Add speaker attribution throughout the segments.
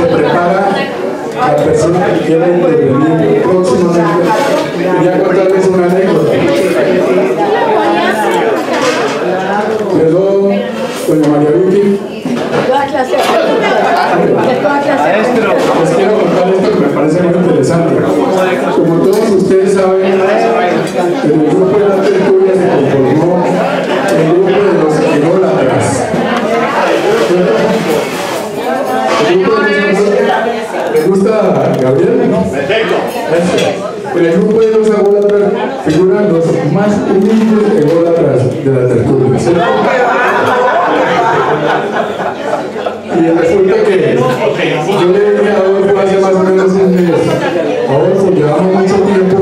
Speaker 1: se prepara la persona que quiere intervenir próximamente. Quería contarles una anécdota. Quedó doña María Vicky. Les quiero contar esto que me parece muy interesante. Como todos ustedes saben, en el grupo de la tertulia se conformó el grupo de los ególatras. Los- ¿Le gusta Gabriel? Perfecto. En el grupo de los ególatras figuran los más humildes ególatras de la tertulia. ¿cierto? Y resulta que yo le dije a Adolfo hace más o menos un mes, Adolfo, llevamos mucho tiempo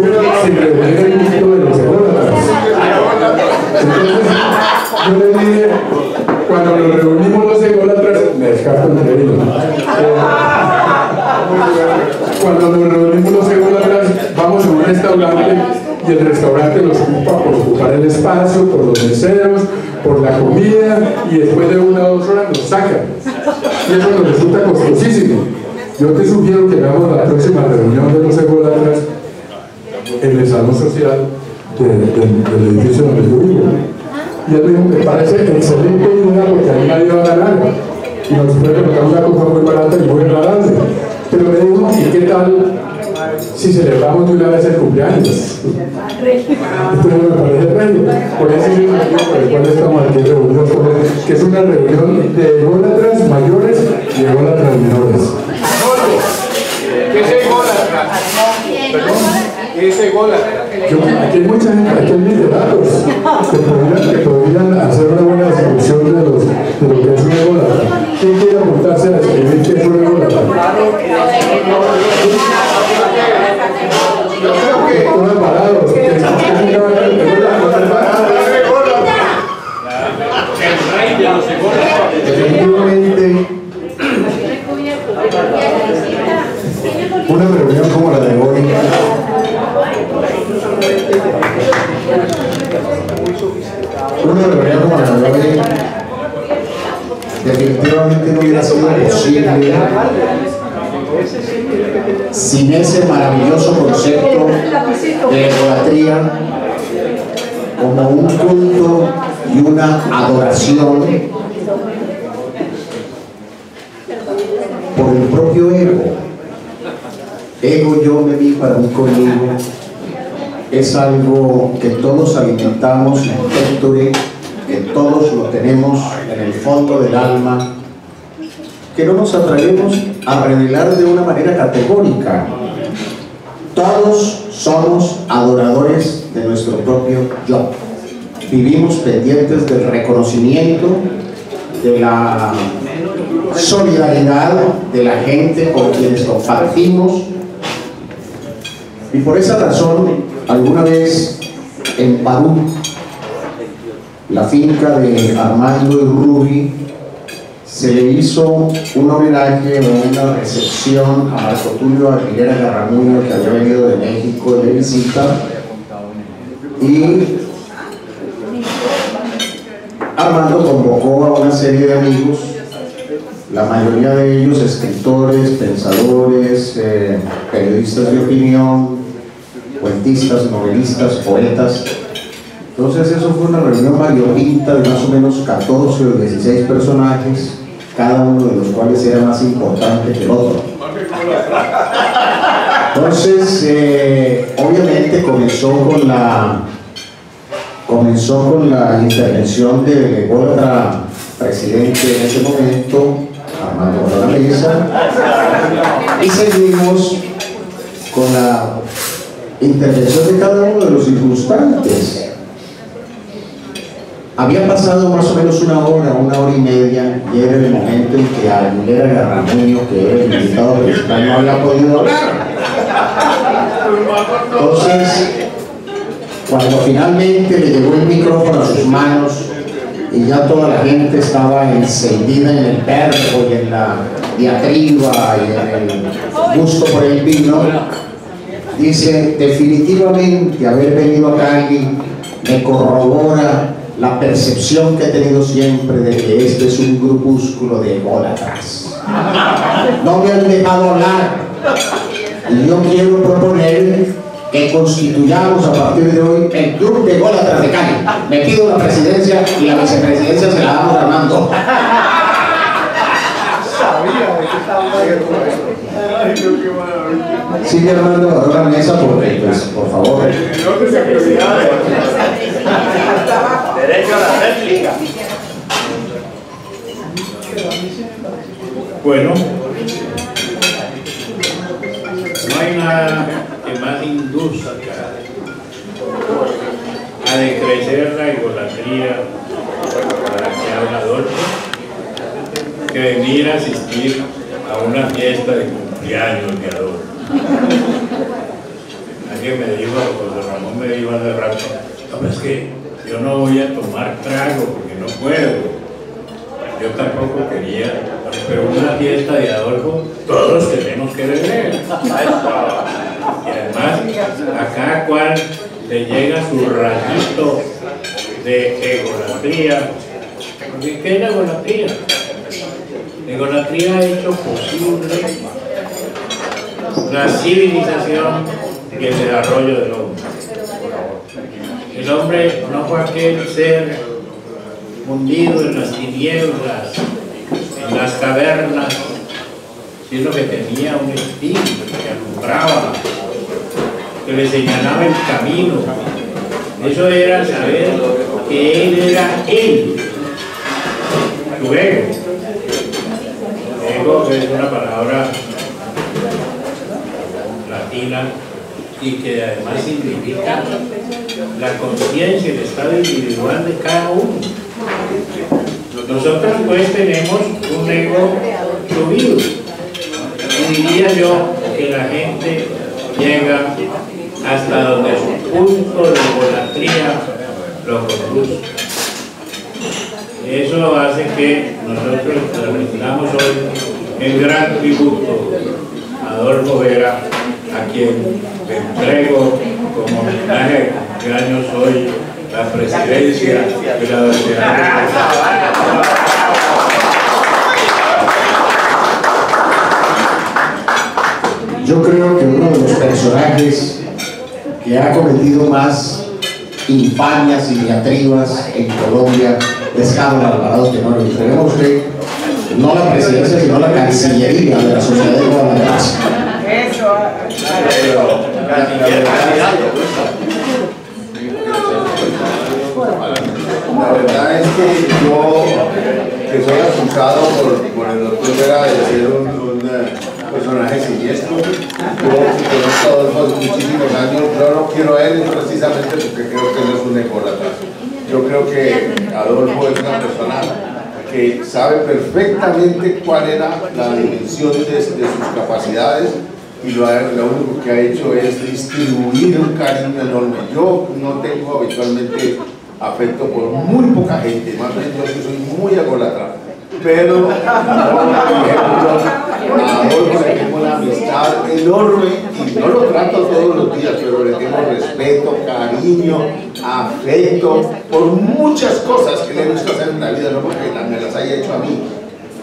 Speaker 1: sin reunir el grupo de los ególatras. Entonces, yo le dije, cuando nos reunimos los ególatras, me descarto el derecho. Cuando nos reunimos los ególatras, vamos a un restaurante y el restaurante los ocupa por ocupar el espacio, por los meseros, por la comida y después de una o dos horas nos sacan. Y eso nos resulta costosísimo. Yo te sugiero que hagamos la próxima reunión de los ególatras en el salón social de- de- del edificio donde yo vivo. Y él me dijo, me parece excelente idea porque ahí nadie va a ganar. Y nos puede colocar una cosa muy barata y muy agradable. Pero me dijo, ¿y qué tal si celebramos de una vez el cumpleaños? No me parece bello. Por eso es el motivo por el cual estamos aquí reunidos, que es una reunión de ególatras mayores y ególatras menores.
Speaker 2: ¿Qué es ególatra? ¿Qué es ególatra?
Speaker 1: Yo, aquí hay mucha gente, aquí hay literatos que podrían, que podrían hacer una buena descripción de, los, de lo que es un ególatra. ¿Quién quiere apuntarse a escribir qué es un ególatra? Todos parados. que- que-
Speaker 3: Efectivamente, una reunión como la de hoy una reunión como la de hoy definitivamente no hubiera sido posible sin ese maravilloso concepto de idolatría como un culto y una adoración por el propio ego. Ego yo me vi para mí conmigo es algo que todos alimentamos en Héctor, que todos lo tenemos en el fondo del alma, que no nos atrevemos a revelar de una manera categórica. Todos somos adoradores de nuestro propio yo. Vivimos pendientes del reconocimiento, de la solidaridad de la gente con quienes compartimos. Y por esa razón, alguna vez en Parú, la finca de Armando y Rubi, se le hizo un homenaje o una recepción a Marco Tulio Aguilera Garramuño que había venido de México de visita y Armando convocó a una serie de amigos, la mayoría de ellos escritores, pensadores, eh, periodistas de opinión, cuentistas, novelistas, poetas. Entonces eso fue una reunión variopinta de más o menos 14 o 16 personajes, cada uno de los cuales era más importante que el otro. Entonces, eh, obviamente comenzó con la comenzó con la intervención del ególatra presidente en ese momento, Armando la Mesa, y seguimos con la intervención de cada uno de los circunstantes. Había pasado más o menos una hora, una hora y media, y era el momento en que Aguilera Garramuño, que era el invitado principal, no había podido hablar. Entonces, cuando finalmente le llegó el micrófono a sus manos y ya toda la gente estaba encendida en el verbo y en la diatriba y en el gusto por el vino, dice, definitivamente haber venido acá aquí me corrobora la percepción que he tenido siempre de que este es un grupúsculo de ególatras. No me han dejado hablar. Y yo quiero proponer que constituyamos a partir de hoy el club de Gólatras de Cali. Me pido la presidencia y la vicepresidencia se la damos a Armando. Sigue Armando ahora la mesa pues, por favor.
Speaker 2: Derecho a la réplica.
Speaker 4: Bueno, no hay nada que más induzca a decrecer la idolatría para que habla Adolfo que venir a asistir a una fiesta de cumpleaños de Adolfo. Alguien me dijo, José Ramón me dijo hace rato, no, es que yo no voy a tomar trago porque no puedo. Yo tampoco quería, pero una fiesta de Adolfo, todos tenemos que beber. Y además, a cada cual le llega su rayito de egolatría. Porque ¿qué es la egolatría? La egolatría ha hecho posible la civilización y el desarrollo del hombre. El hombre no fue aquel ser hundido en las tinieblas, en las cavernas, sino que tenía un espíritu que alumbraba, que le señalaba el camino. Eso era saber que él era él, tu ego. Ego es una palabra latina y que además significa la conciencia, el estado individual de cada uno. Nosotros pues tenemos un ego subido. Diría yo que la gente llega hasta donde su punto de idolatría lo conduce. Eso hace que nosotros transmitamos hoy el gran tributo a Adolfo Vera, a quien le entrego como homenaje que año soy la presidencia de la universidad.
Speaker 3: Yo creo que uno de los personajes que ha cometido más infamias y diatribas en Colombia es Carlos Alvarado Tenorio. Que no la presidencia, sino la cancillería de la sociedad de Guadalajara.
Speaker 5: La verdad es que yo, que soy acusado por, por el doctor Vera de ser un, eh, personaje siniestro, yo conozco a Adolfo hace muchísimos años, yo no quiero a él precisamente porque creo que él es un ególatra. Yo creo que Adolfo es una persona que sabe perfectamente cuál era la dimensión de sus capacidades y lo, lo único que ha hecho es distribuir un cariño enorme. Yo no tengo habitualmente afecto por muy poca gente, más bien yo soy muy agólatra. Pero, por ejemplo, le tengo una amistad enorme y no lo trato todos los días, pero le tengo respeto, cariño, afecto por muchas cosas que le visto hacer en la vida, no porque me las haya hecho a mí.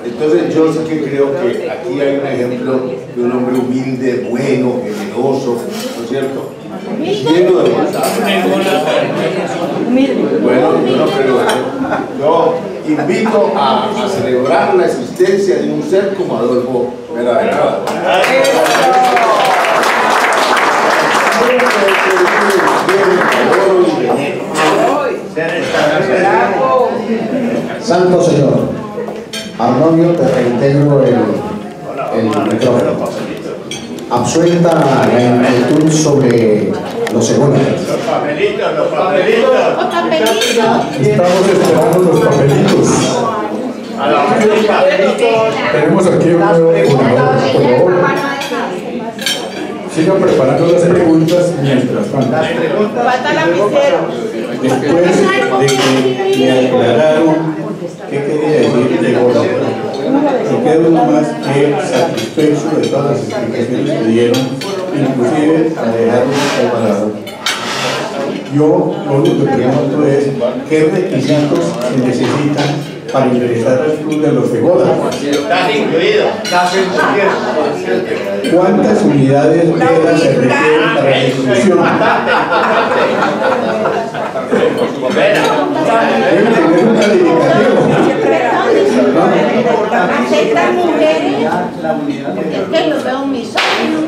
Speaker 5: Entonces yo sí que creo que aquí hay un ejemplo de un hombre humilde, bueno, generoso, ¿no es cierto? Lleno de bondad. Bueno, yo no creo eso. Yo invito a, a celebrar la existencia de un ser como Adolfo Vera.
Speaker 3: Santo Señor, Arnolio, te reintegro el, el micrófono. Absuelta la inquietud sobre los ególatras.
Speaker 4: Los papelitos, los papelitos.
Speaker 1: Estamos esperando los papelitos.
Speaker 4: A la los papelitos.
Speaker 1: Tenemos aquí un nuevo por favor. Sigan preparando las preguntas mientras tanto.
Speaker 6: Falta lapicero.
Speaker 7: Después de que me aclararon qué quería decir de ególatra, me quedo más que satisfecho de todas las explicaciones que dieron, inclusive Alejandro Alvarado. Yo lo único que pregunto es qué requisitos se necesitan para ingresar al club de los.
Speaker 2: Estás incluido.
Speaker 7: ¿Cuántas unidades velas se requieren para la inscripción? Un calificativo.
Speaker 6: ¿Aceptan mujeres? Es que lo veo misógino.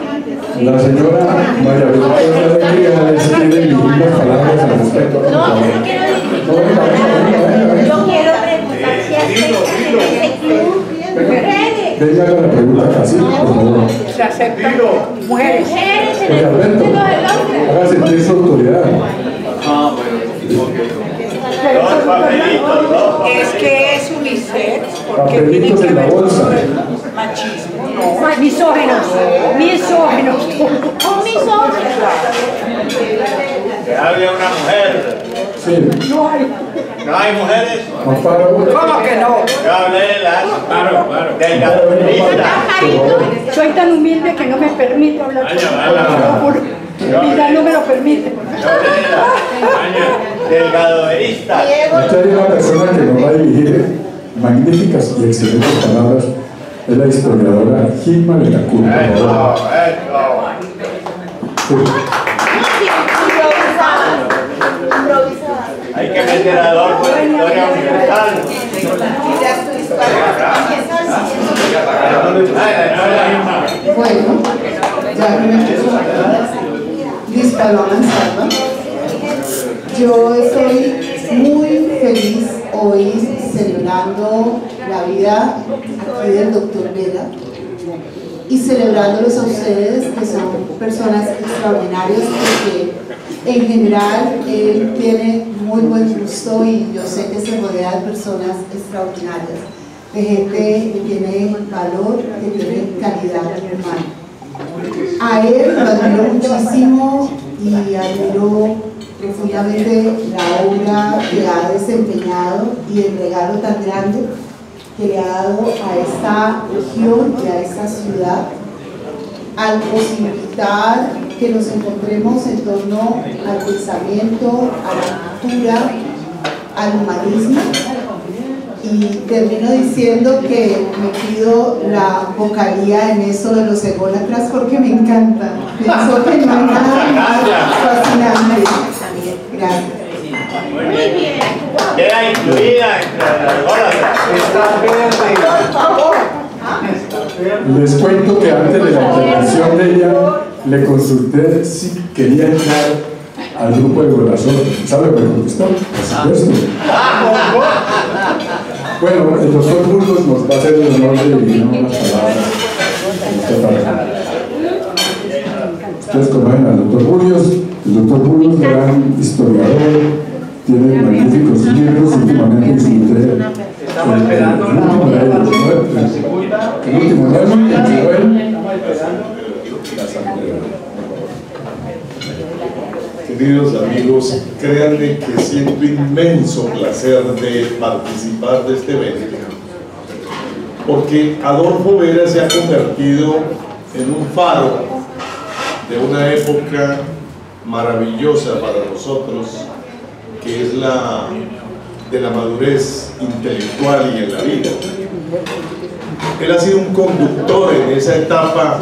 Speaker 1: La señora María Victoria Alegría les quiere dirigir las palabras al respecto.
Speaker 6: No, yo no quiero dirigir Yo quiero preguntar si aceptan en ese club mujeres.
Speaker 1: Venga con la pregunta casi, por favor.
Speaker 6: Se aceptan mujeres. Mujeres en el club de los hombres.
Speaker 1: haga sentir su autoridad.
Speaker 2: Papelitos, dos
Speaker 8: Es que es unisex porque tiene que ver con machismo. No. Misógenos, misógenos.
Speaker 6: Un.
Speaker 2: Que hable una mujer.
Speaker 1: Sí,
Speaker 8: No hay.
Speaker 2: ¿No hay mujeres?
Speaker 8: ¿Cómo que no?
Speaker 2: Yo hablé de las
Speaker 4: Claro, claro.
Speaker 2: del.
Speaker 8: Soy tan humilde que no me permito hablar con vida no me lo permite.
Speaker 2: Yo hablé de las del gadoverista.
Speaker 1: Usted hay una persona que nos va a dirigir magníficas y excelentes palabras. Es la historiadora Gilma de la Curva. por
Speaker 2: Eso, eso.
Speaker 1: Sí.
Speaker 6: Improvisada. Improvisada.
Speaker 2: Hay que meter a Adolfo en la historia universal.
Speaker 9: Bueno, ya que me yo estoy muy feliz hoy celebrando la vida aquí del doctor Vela y celebrándolos a ustedes que son personas extraordinarias porque en general él tiene muy buen gusto y yo sé que se rodea de personas extraordinarias, de gente que tiene valor, que tiene calidad humana. A él lo admiro muchísimo y admiro profundamente la obra que ha desempeñado y el regalo tan grande que le ha dado a esta región y a esta ciudad al posibilitar que nos encontremos en torno al pensamiento, a la cultura, al humanismo y termino diciendo que me pido la vocalía en eso de los ególatras porque me encanta. Pienso que no hay nada más fascinante. Gracias.
Speaker 2: Muy bien. Queda incluida entre las bolas.
Speaker 1: Les cuento que antes de la intervención de ella le consulté si quería entrar al grupo de corazón. ¿Sabe lo que me contestó? Por supuesto. Bueno, el doctor Burgos nos va a hacer el honor de dirigir unas palabras. Usted para- Ustedes conocen al doctor Burgos. El doctor Burgos, gran historiador, tiene magníficos libros. Últimamente disfruté el, el último de. El último de.
Speaker 10: Queridos amigos, créanme que siento inmenso placer de participar de este evento, porque Adolfo Vera se ha convertido en un faro de una época maravillosa para nosotros, que es la de la madurez intelectual y en la vida. Él ha sido un conductor en esa etapa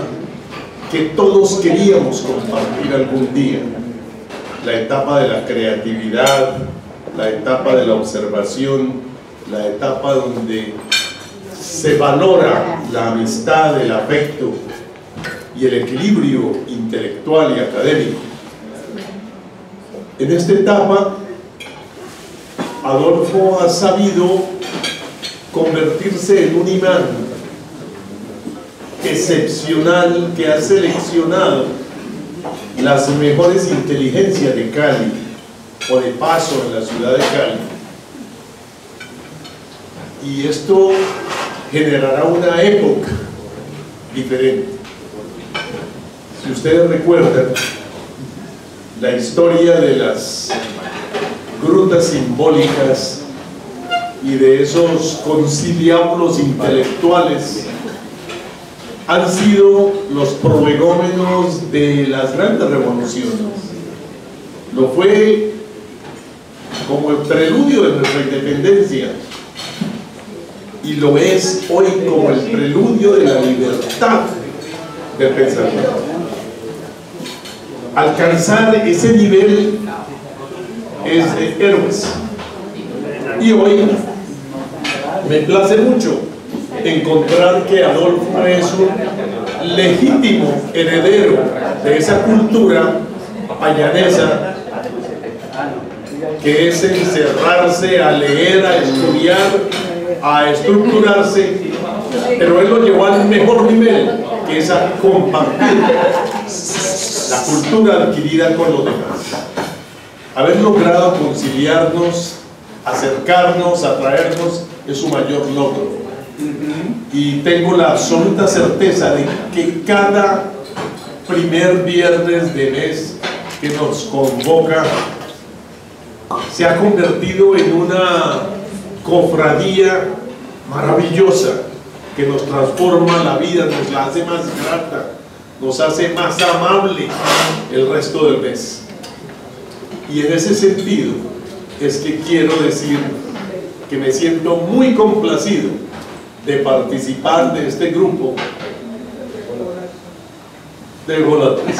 Speaker 10: que todos queríamos compartir algún día la etapa de la creatividad, la etapa de la observación, la etapa donde se valora la amistad, el afecto y el equilibrio intelectual y académico. En esta etapa, Adolfo ha sabido convertirse en un imán excepcional que ha seleccionado las mejores inteligencias de Cali o de paso en la ciudad de Cali. Y esto generará una época diferente. Si ustedes recuerdan la historia de las grutas simbólicas y de esos conciliábulos intelectuales han sido los prolegómenos de las grandes revoluciones. Lo fue como el preludio de nuestra independencia, y lo es hoy como el preludio de la libertad del pensamiento. Alcanzar ese nivel es de héroes. Y hoy me place mucho encontrar que Adolfo es un legítimo heredero de esa cultura payanesa que es encerrarse a leer, a estudiar, a estructurarse, pero él lo llevó al mejor nivel, que es a compartir la cultura adquirida con los demás. Haber logrado conciliarnos, acercarnos, atraernos, es su mayor logro. Y tengo la absoluta certeza de que cada primer viernes de mes que nos convoca se ha convertido en una cofradía maravillosa que nos transforma la vida, nos la hace más grata, nos hace más amable el resto del mes. Y en ese sentido es que quiero decir que me siento muy complacido de participar de este grupo de volantes.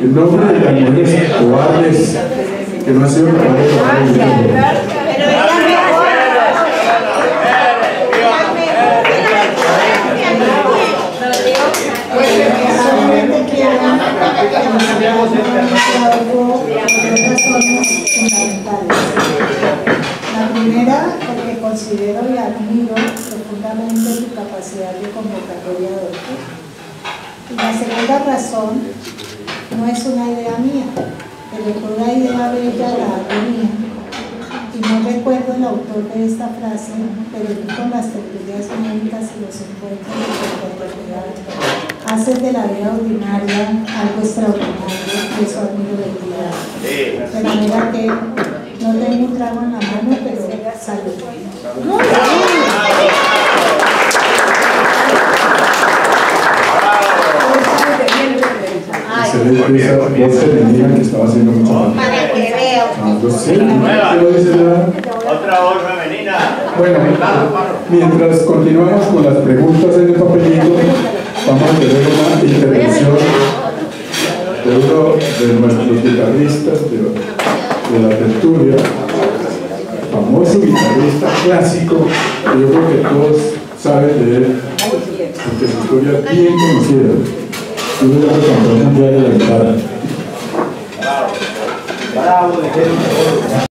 Speaker 1: en nombre de mujeres cobardes que no han sido capaces de hablar el
Speaker 11: fundamentales. La primera, porque considero y admiro profundamente tu capacidad de convocatoria de. Y la segunda razón no es una idea mía, pero toda idea bella la tenía. Y no recuerdo el autor de esta frase, pero vi con las tertulias médicas y los encuentros de haces de la vida ordinaria algo extraordinario y eso admiro de ti. De manera que no tengo un trago en la mano, pero salud.
Speaker 1: Excelente esa voz femenina que estaba haciendo mucho falta.
Speaker 12: Para que veo.
Speaker 1: Ah, pues sí, ¿qué lo dice la-
Speaker 13: Otra voz femenina.
Speaker 1: Bueno, mientras continuamos con las preguntas en el papelito, vamos a tener una intervención de uno de nuestros guitarristas de, de la tertulia, famoso guitarrista clásico, que yo creo que todos saben de él, porque su historia es bien conocida. Tuvo la campeón mundial de guitarra.